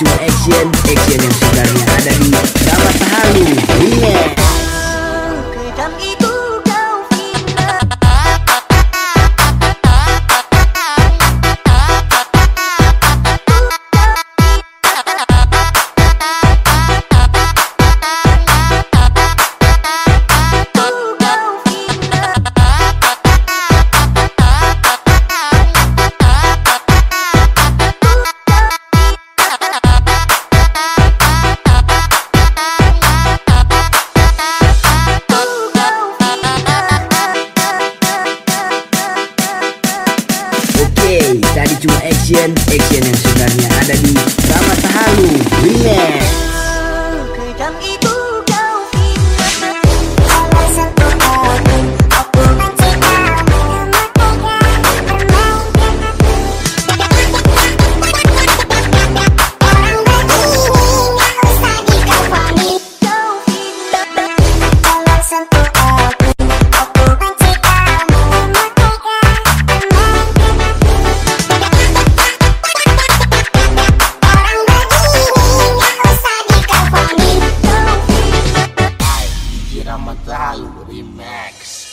cuma action Action yang sebenarnya ada di Drama Sahalu cuma action Action yang sebenarnya ada di Drama Remix.